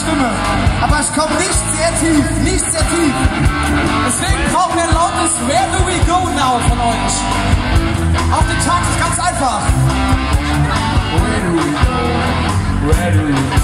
Stimme. Aber es kommt nicht sehr tief, nicht sehr tief. Deswegen brauchen wir ein lautes Where do we go now von euch. Auf den Tag ist ganz einfach. Where do we go? Where do we go?